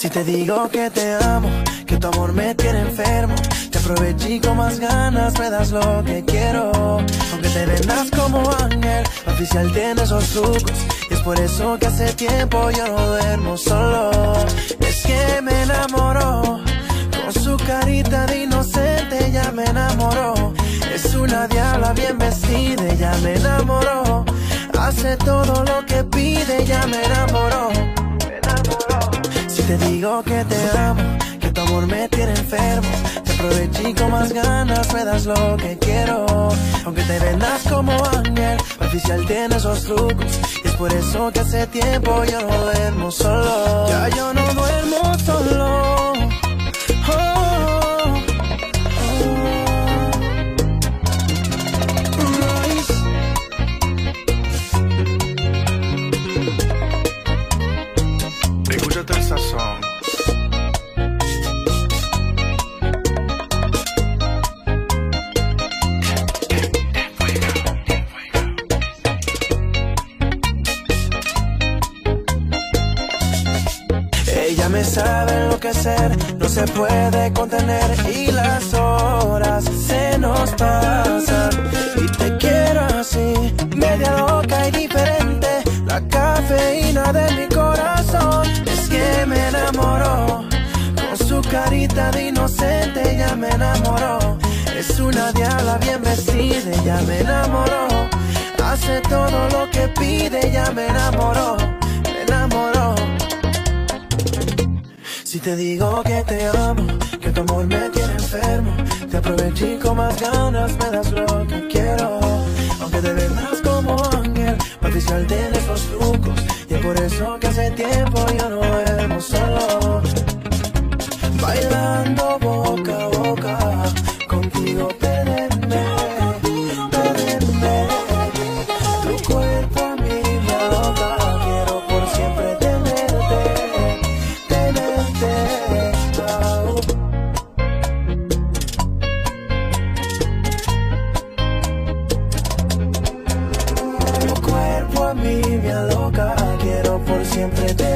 Si te digo que te amo, que tu amor me tiene enfermo, te aproveché con más ganas me das lo que quiero. Aunque te vendas como ángel, oficial tiene esos trucos. Y es por eso que hace tiempo yo no duermo solo. Es que me enamoró, con su carita de inocente ya me enamoró. Es una diabla bien vestida, ya me enamoró. Hace todo lo que pide, ya. Me enamoró. Te digo que te amo, que tu amor me tiene enfermo, te aproveché con más ganas me das lo que quiero. Aunque te vendas como ángel, oficial tiene esos trucos. Y es por eso que hace tiempo yo no duermo solo. Ya yo no duermo solo. Ella me sabe enloquecer, no se puede contener y las horas se nos pasan. Y te quiero así, media loca y diferente, la cafeína de mi corazón. Es que me enamoró, con su carita de inocente ya me enamoró. Es una diabla bien vestida, ya me enamoró. Hace todo lo que pide, enamoró, me enamoró. Si te digo que te amo, que tu amor me tiene enfermo, te aproveché con más ganas me das lo que quiero. Aunque te vendas como ángel, oficial tiene esos trucos, y es por eso que hace tiempo yo no siempre te